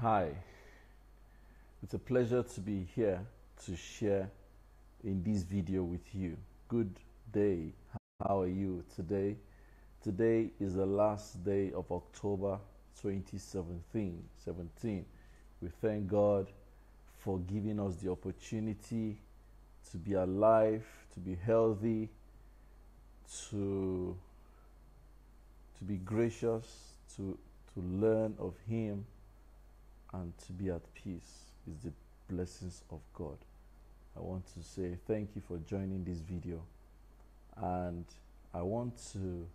Hi, it's a pleasure to be here to share in this video with you. Good day, how are you today? Today is the last day of October 2017. 17. We thank God for giving us the opportunity to be alive, to be healthy, to, to be gracious, to, to learn of Him, and to be at peace is the blessings of God. I want to say thank you for joining this video. And I want to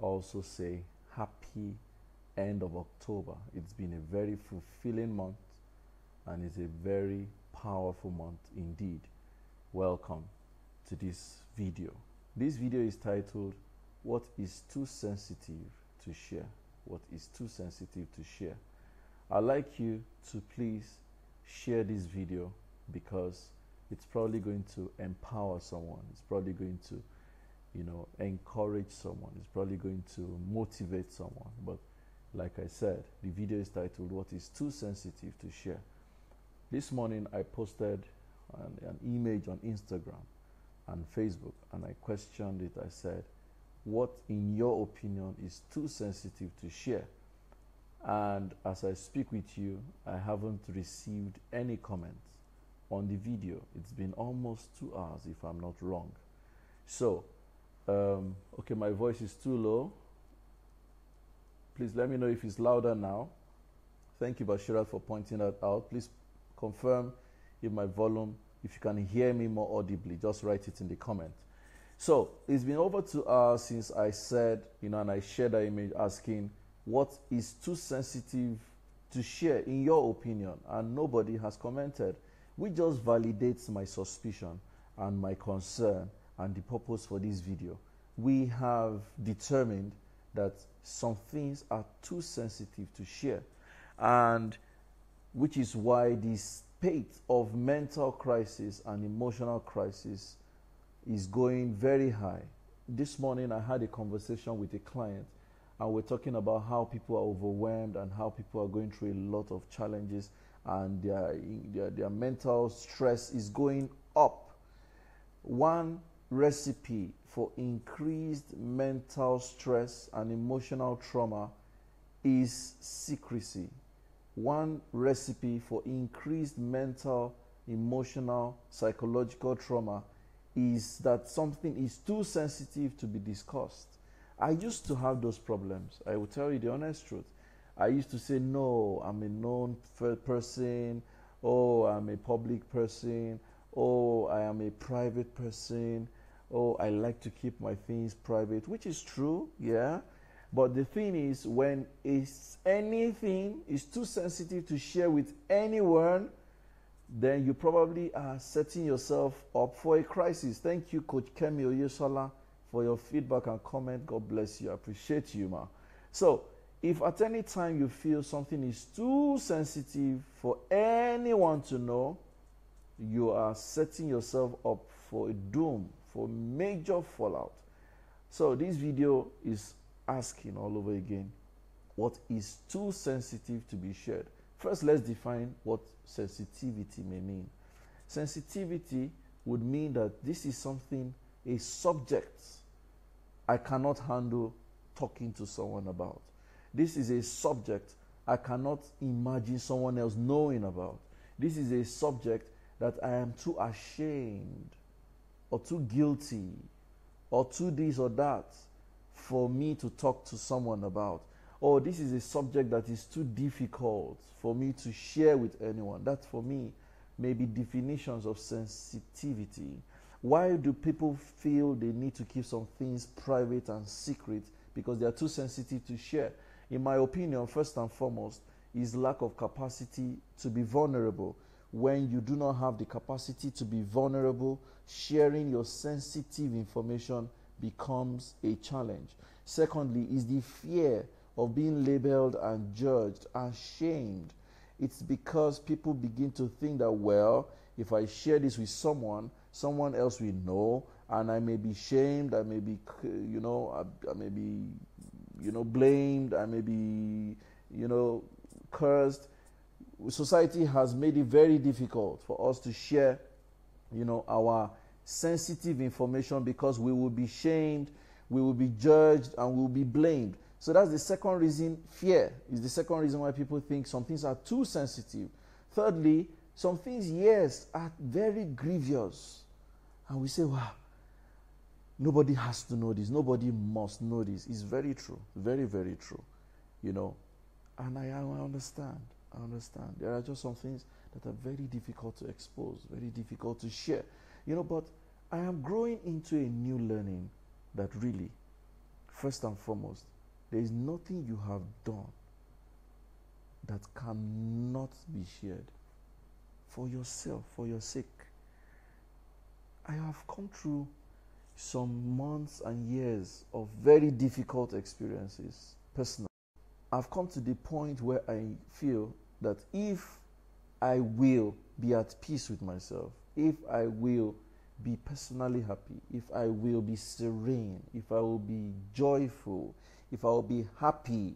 also say happy end of October. It's been a very fulfilling month and it's a very powerful month indeed. Welcome to this video. This video is titled What is Too Sensitive to Share? What is Too Sensitive to Share? I'd like you to please share this video because it's probably going to empower someone. It's probably going to, you know, encourage someone. It's probably going to motivate someone. But like I said, the video is titled What is Too Sensitive to Share? This morning I posted an, an image on Instagram and Facebook and I questioned it. I said, What, in your opinion, is too sensitive to share? And as I speak with you, I haven't received any comments on the video. It's been almost two hours, if I'm not wrong. So, um, okay, my voice is too low. Please let me know if it's louder now. Thank you, Bashira, for pointing that out. Please confirm if my volume, if you can hear me more audibly, just write it in the comment. So, it's been over two hours since I said, you know, and I shared that image asking, what is too sensitive to share, in your opinion? And nobody has commented which just validates my suspicion and my concern and the purpose for this video. We have determined that some things are too sensitive to share, and which is why the state of mental crisis and emotional crisis is going very high. This morning, I had a conversation with a client, and we're talking about how people are overwhelmed and how people are going through a lot of challenges and their, their, their mental stress is going up. One recipe for increased mental stress and emotional trauma is secrecy. One recipe for increased mental, emotional, psychological trauma is that something is too sensitive to be discussed. I used to have those problems. I will tell you the honest truth. I used to say, no, I'm a known person. Oh, I'm a public person. Oh, I am a private person. Oh, I like to keep my things private, which is true, yeah. But the thing is, when is anything is too sensitive to share with anyone, then you probably are setting yourself up for a crisis. Thank you, Coach Kemi Oyesola, for your feedback and comment. God bless you. I appreciate you, ma. So if at any time you feel something is too sensitive for anyone to know, you are setting yourself up for a doom, for major fallout. So this video is asking all over again, what is too sensitive to be shared? First, let's define what sensitivity may mean. Sensitivity would mean that this is something, a subject I cannot handle talking to someone about. This is a subject I cannot imagine someone else knowing about. This is a subject that I am too ashamed or too guilty or too this or that for me to talk to someone about. Or this is a subject that is too difficult for me to share with anyone. That for me may be definitions of sensitivity. Why do people feel they need to keep some things private and secret? Because they are too sensitive to share in my opinion, first and foremost, is lack of capacity to be vulnerable. When you do not have the capacity to be vulnerable, sharing your sensitive information becomes a challenge. Secondly, is the fear of being labeled and judged and shamed. It's because people begin to think that, well, if I share this with someone, someone else we know, and I may be shamed, I may be, you know, I, I may be you know, blamed, I may be, you know, cursed. society has made it very difficult for us to share, you know, our sensitive information because we will be shamed, we will be judged, and we will be blamed. So that's the second reason. Fear is the second reason why people think some things are too sensitive. Thirdly, some things, yes, are very grievous. And we say, wow, nobody has to know this. Nobody must know this. It's very true. Very, very true. You know, and I, I understand. I understand. There are just some things that are very difficult to expose, very difficult to share. You know, but I am growing into a new learning that really, first and foremost, there is nothing you have done that cannot be shared for yourself, for your sake. I have come through some months and years of very difficult experiences personally. I've come to the point where I feel that if I will be at peace with myself, if I will be personally happy, if I will be serene, if I will be joyful, if I will be happy,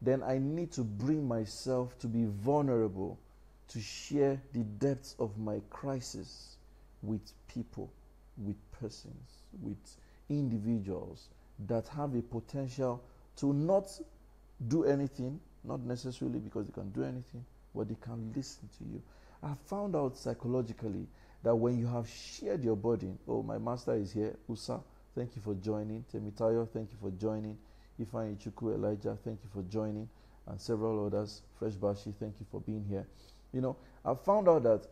then I need to bring myself to be vulnerable to share the depths of my crisis with people, with persons, with individuals that have a potential to not do anything, not necessarily because they can do anything, but they can listen to you. I found out psychologically that when you have shared your burden, oh, my master is here, Usa, thank you for joining. Temitayo, thank you for joining. Ifeanyi Chukwu, Elijah, thank you for joining. And several others, Fresh Bashi, thank you for being here. You know, I found out that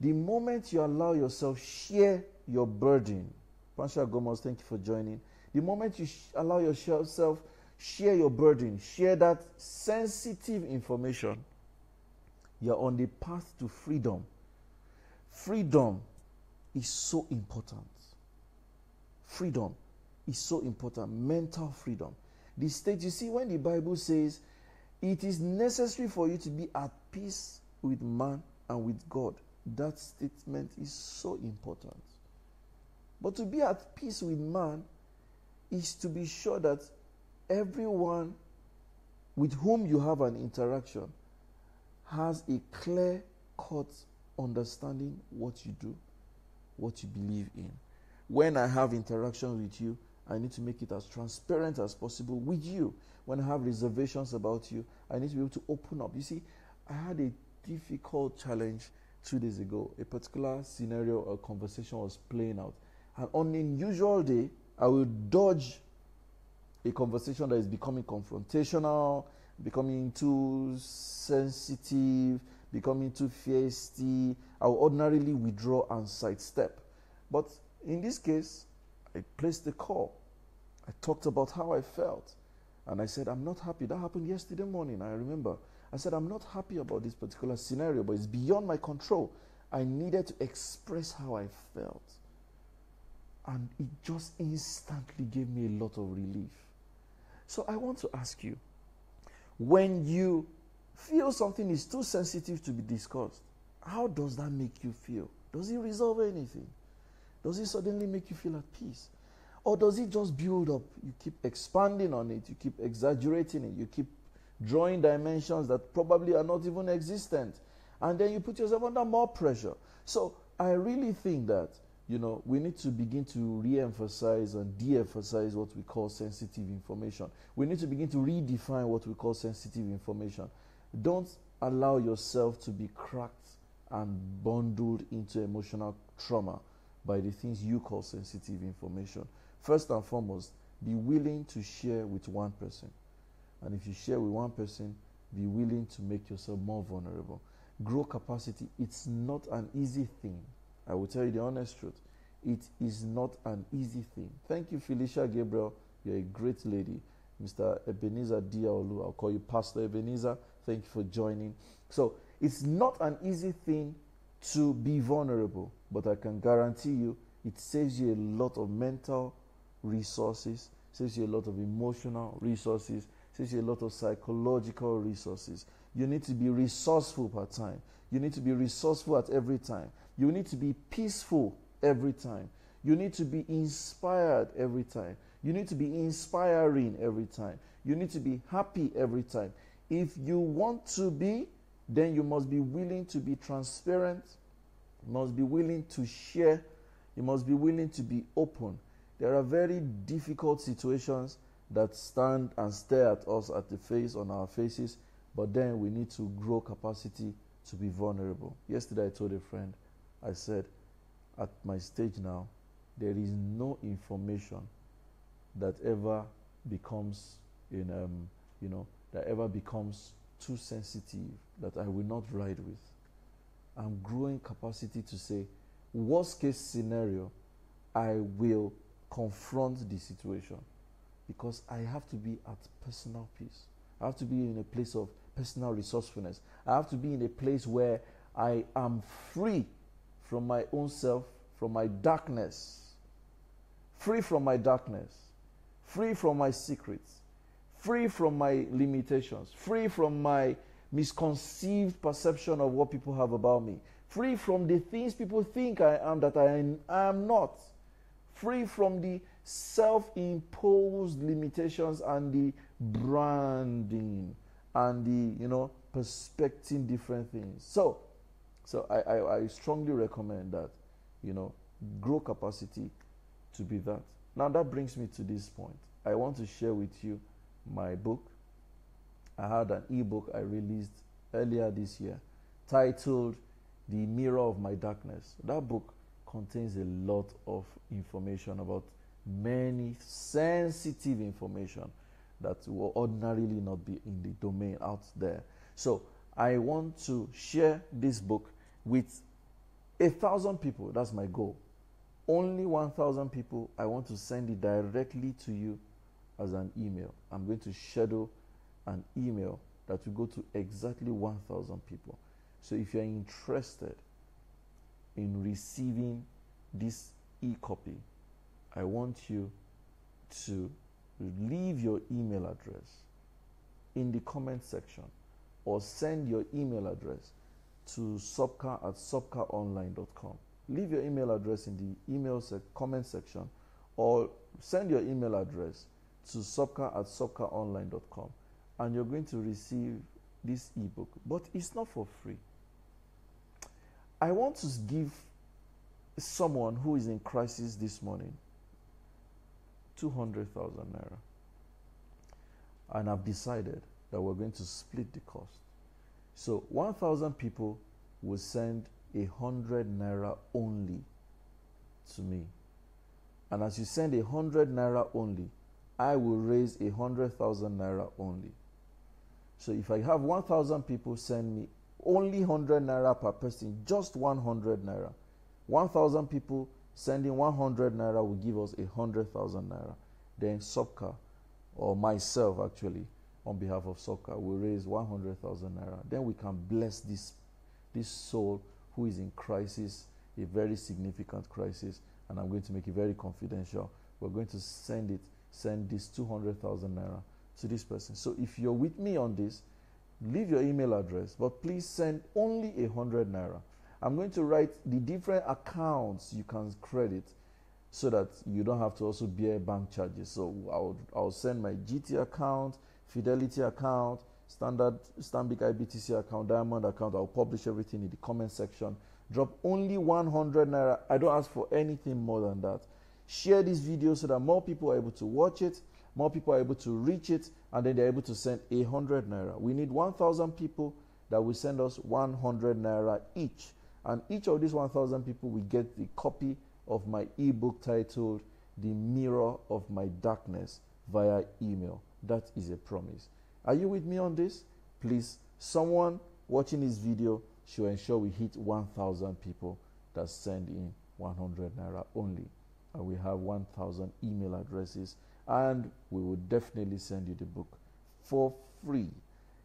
the moment you allow yourself share your burden, Pansha Gomez, thank you for joining. The moment you sh- allow yourself share your burden, share that sensitive information, you're on the path to freedom. Freedom is so important. Freedom is so important. Mental freedom. The state, you see, when the Bible says it is necessary for you to be at peace with man and with God. That statement is so important. But to be at peace with man is to be sure that everyone with whom you have an interaction has a clear cut understanding what you do, what you believe in. When I have interaction with you, I need to make it as transparent as possible with you. When I have reservations about you, I need to be able to open up. You see, I had a difficult challenge two days ago. A particular scenario or conversation was playing out. And on an unusual day, I will dodge a conversation that is becoming confrontational, becoming too sensitive, becoming too feisty. I will ordinarily withdraw and sidestep. But in this case, I placed the call. I talked about how I felt. And I said, I'm not happy. That happened yesterday morning, I remember. I said, I'm not happy about this particular scenario, but it's beyond my control. I needed to express how I felt. And it just instantly gave me a lot of relief. So I want to ask you when you feel something is too sensitive to be discussed, how does that make you feel? Does it resolve anything? Does it suddenly make you feel at peace? Or does it just build up? You keep expanding on it, you keep exaggerating it, you keep drawing dimensions that probably are not even existent. And then you put yourself under more pressure. So I really think that, you know, we need to begin to re emphasize and de emphasize what we call sensitive information. We need to begin to redefine what we call sensitive information. Don't allow yourself to be cracked and bundled into emotional trauma by the things you call sensitive information. First and foremost, be willing to share with one person. And if you share with one person, be willing to make yourself more vulnerable. Grow capacity. It's not an easy thing. I will tell you the honest truth. It is not an easy thing. Thank you, Felicia Gabriel. You're a great lady. Mr. Ebenezer Diaolu, I'll call you Pastor Ebenezer. Thank you for joining. So, it's not an easy thing to be vulnerable, but I can guarantee you it saves you a lot of mental resources, saves you a lot of emotional resources, you a lot of psychological resources. You need to be resourceful per time. You need to be resourceful at every time. You need to be peaceful every time. You need to be inspired every time. You need to be inspiring every time. You need to be happy every time. If you want to be then you must be willing to be transparent, you must be willing to share, you must be willing to be open. There are very difficult situations that stand and stare at us at the face on our faces, but then we need to grow capacity to be vulnerable. Yesterday I told a friend, I said, at my stage now, there is no information that ever becomes in um, you know that ever becomes too sensitive that I will not ride with. I'm growing capacity to say, worst case scenario, I will confront the situation because I have to be at personal peace. I have to be in a place of personal resourcefulness. I have to be in a place where I am free from my own self, from my darkness, free from my darkness, free from my secrets, free from my limitations, free from my misconceived perception of what people have about me, free from the things people think I am that I am not, free from the self imposed limitations and the branding and the, you know, perspecting different things. So, so I, I, I strongly recommend that, you know, grow capacity to be that. Now that brings me to this point. I want to share with you my book. I had an ebook I released earlier this year titled The Mirror of My Darkness. That book contains a lot of information about many sensitive information that will ordinarily not be in the domain out there. So I want to share this book with a thousand people. That's my goal. Only 1,000 people. I want to send it directly to you as an email. I'm going to schedule an email that will go to exactly 1,000 people. So if you're interested in receiving this e copy, I want you to leave your email address in the comment section or send your email address to subcar at subcaronline.com. Leave your email address in the email sec- comment section or send your email address to subcar at subcaronline.com and you're going to receive this ebook. But it's not for free. I want to give someone who is in crisis this morning 200,000 naira. And I've decided that we're going to split the cost. So 1,000 people will send a 100 naira only to me. And as you send a 100 naira only, I will raise a 100,000 naira only. So if I have 1,000 people send me only 100 naira per person, just 100 naira. 1,000 people sending 100 naira will give us a 100,000 naira. Then Subcar, or myself actually, on behalf of Subcar, will raise 100,000 naira. Then we can bless this, this soul who is in crisis, a very significant crisis, and I'm going to make it very confidential. We're going to send it, send this 200,000 naira to this person. So if you're with me on this, leave your email address, but please send only a hundred naira. I'm going to write the different accounts you can credit so that you don't have to also bear bank charges. So I'll, I'll send my GT account, Fidelity account, Standard Stanbic IBTC account, Diamond account. I'll publish everything in the comment section. Drop only 100 naira. I don't ask for anything more than that. Share this video so that more people are able to watch it more people are able to reach it, and then they're able to send a hundred naira. We need 1,000 people that will send us 100 naira each, and each of these 1,000 people will get the copy of my ebook titled "The Mirror of My Darkness" via email. That is a promise. Are you with me on this? Please, someone watching this video should ensure we hit 1,000 people that send in 100 naira only. And we have 1,000 email addresses and we will definitely send you the book for free.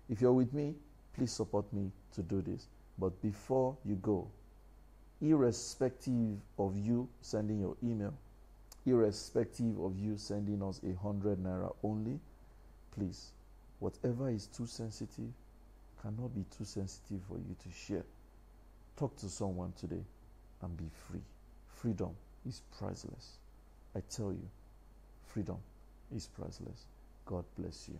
If you're with me, please support me to do this. But before you go, irrespective of you sending your email, irrespective of you sending us a hundred naira only, please, whatever is too sensitive cannot be too sensitive for you to share. Talk to someone today and be free. Freedom is priceless. I tell you, freedom is priceless. God bless you.